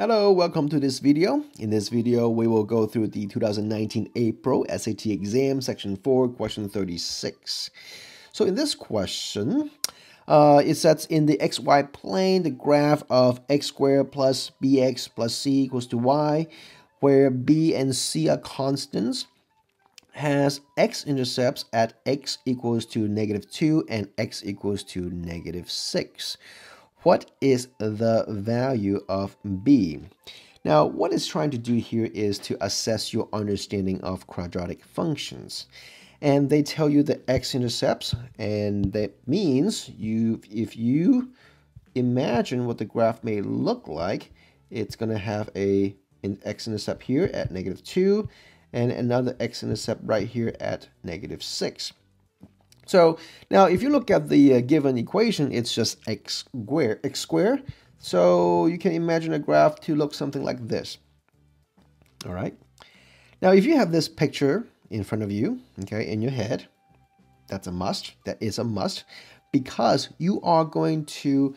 Hello, welcome to this video. In this video, we will go through the 2019 April SAT exam, section 4, question 36. So in this question, uh, it sets in the xy plane the graph of x squared plus bx plus c equals to y, where b and c are constants, has x-intercepts at x equals to negative 2 and x equals to negative 6 what is the value of b? Now, what it's trying to do here is to assess your understanding of quadratic functions. And they tell you the x-intercepts, and that means you, if you imagine what the graph may look like, it's going to have a an x-intercept here at negative 2, and another x-intercept right here at negative 6. So now if you look at the uh, given equation, it's just x squared, x squared. So you can imagine a graph to look something like this. All right. Now if you have this picture in front of you, okay, in your head, that's a must. That is a must because you are going to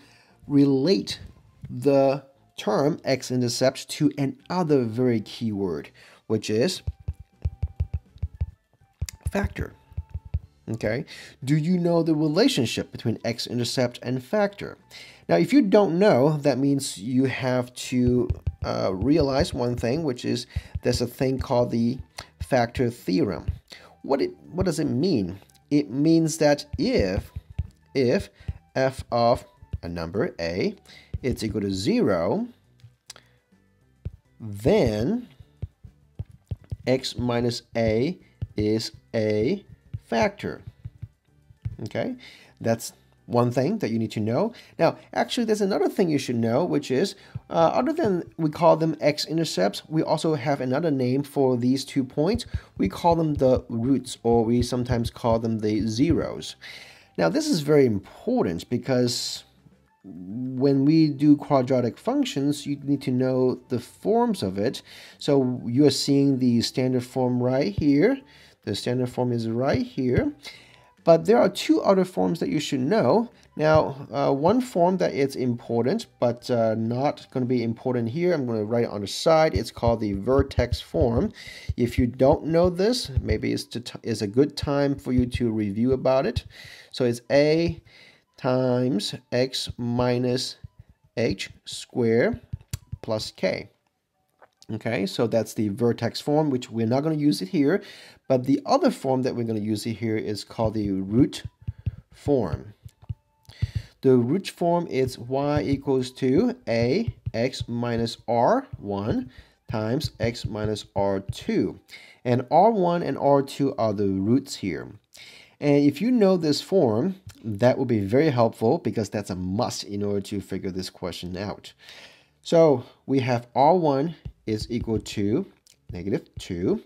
relate the term x-intercept to another very key word, which is factor. Okay, do you know the relationship between x-intercept and factor? Now, if you don't know, that means you have to uh, realize one thing, which is there's a thing called the factor theorem. What it what does it mean? It means that if if f of a number a it's equal to zero, then x minus a is a factor. Okay, that's one thing that you need to know. Now, actually, there's another thing you should know, which is uh, other than we call them x-intercepts, we also have another name for these two points. We call them the roots, or we sometimes call them the zeros. Now, this is very important because when we do quadratic functions, you need to know the forms of it. So you are seeing the standard form right here. The standard form is right here. But there are two other forms that you should know. Now, uh, one form that is important, but uh, not going to be important here, I'm going to write it on the side. It's called the vertex form. If you don't know this, maybe it's, it's a good time for you to review about it. So it's a times x minus h squared plus k. Okay, so that's the vertex form, which we're not going to use it here. But the other form that we're going to use it here is called the root form. The root form is y equals to a x minus r1 times x minus r2. And r1 and r2 are the roots here. And if you know this form, that will be very helpful because that's a must in order to figure this question out. So we have r1 is equal to negative 2.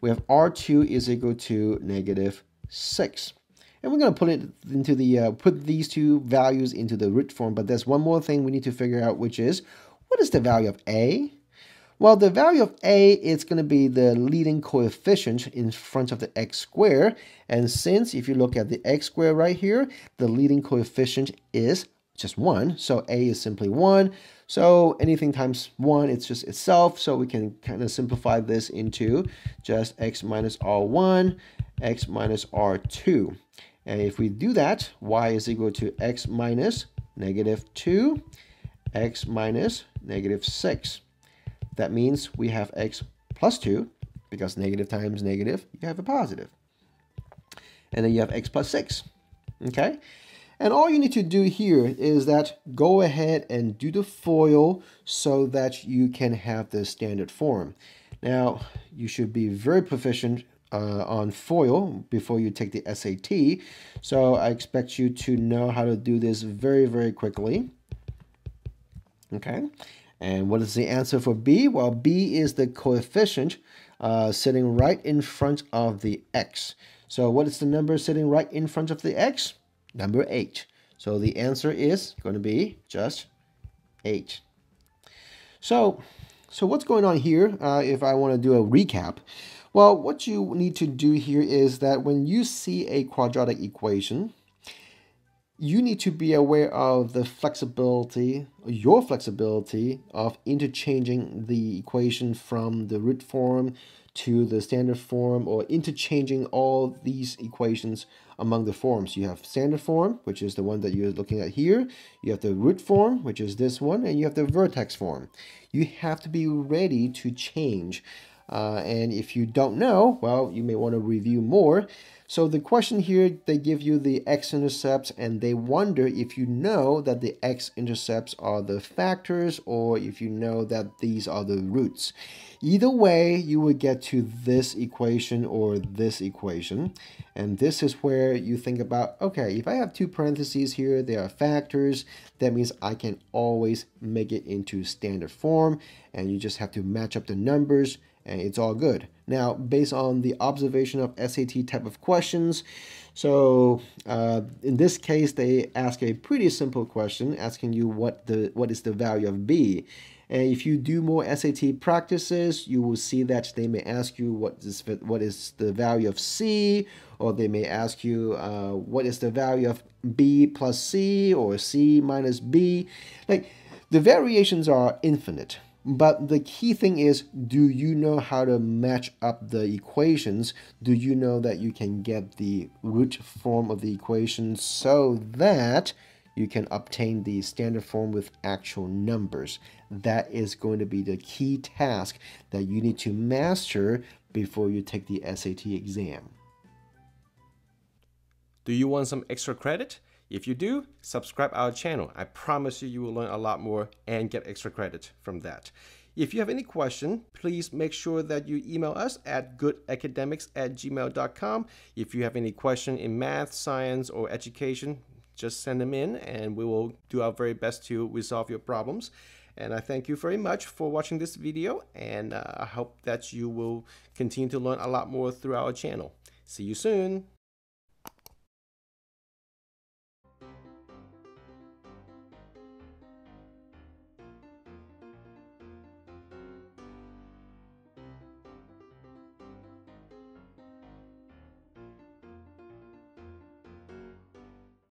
We have R2 is equal to negative 6. And we're going to put it into the, uh, put these two values into the root form, but there's one more thing we need to figure out, which is, what is the value of A? Well, the value of A is going to be the leading coefficient in front of the x squared. And since if you look at the x squared right here, the leading coefficient is just 1. So a is simply 1. So anything times 1, it's just itself. So we can kind of simplify this into just x minus r1, x minus r2. And if we do that, y is equal to x minus negative 2, x minus negative 6. That means we have x plus 2, because negative times negative, you have a positive. And then you have x plus 6. Okay? And all you need to do here is that go ahead and do the FOIL so that you can have the standard form. Now, you should be very proficient uh, on FOIL before you take the SAT. So I expect you to know how to do this very, very quickly. Okay. And what is the answer for B? Well, B is the coefficient uh, sitting right in front of the X. So what is the number sitting right in front of the X? Number 8. So the answer is going to be just 8. So, so what's going on here uh, if I want to do a recap? Well, what you need to do here is that when you see a quadratic equation, you need to be aware of the flexibility, your flexibility of interchanging the equation from the root form to the standard form or interchanging all these equations among the forms. You have standard form, which is the one that you're looking at here. You have the root form, which is this one, and you have the vertex form. You have to be ready to change. Uh, and if you don't know, well, you may want to review more. So the question here, they give you the x-intercepts and they wonder if you know that the x-intercepts are the factors or if you know that these are the roots. Either way, you would get to this equation or this equation. And this is where you think about, okay, if I have two parentheses here, they are factors. That means I can always make it into standard form and you just have to match up the numbers and it's all good. Now, based on the observation of SAT type of questions, so uh, in this case, they ask a pretty simple question, asking you what the what is the value of B. And if you do more SAT practices, you will see that they may ask you what is what is the value of C, or they may ask you uh, what is the value of B plus C or C minus B. Like the variations are infinite. But the key thing is, do you know how to match up the equations? Do you know that you can get the root form of the equation so that you can obtain the standard form with actual numbers? That is going to be the key task that you need to master before you take the SAT exam. Do you want some extra credit? If you do, subscribe our channel. I promise you, you will learn a lot more and get extra credit from that. If you have any question, please make sure that you email us at goodacademics at gmail.com. If you have any question in math, science, or education, just send them in and we will do our very best to resolve your problems. And I thank you very much for watching this video and uh, I hope that you will continue to learn a lot more through our channel. See you soon.